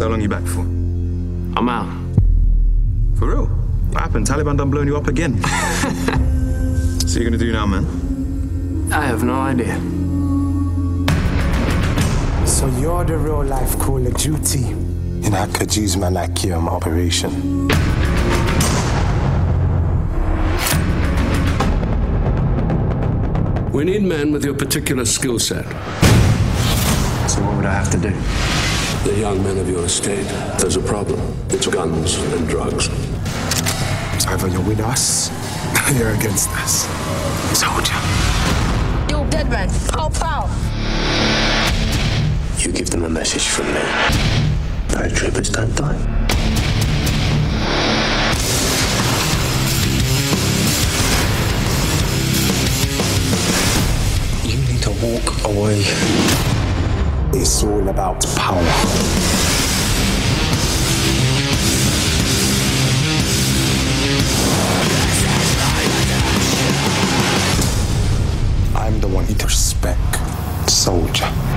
So how long you back for? I'm out. For real? What happened? Taliban done blowing you up again? so you're gonna do now, man? I have no idea. So you're the real life Call of Duty. And I could use man like you in my operation. We need men with your particular skill set. So what would I have to do? The young men of your estate. There's a problem. It's guns and drugs. Either you're with us, or you're against us. Soldier. Yo, dead man. Pow, pow. You give them a message from me. Paratroopers don't die. You need to walk away. It's all about power. I'm the one respect, soldier.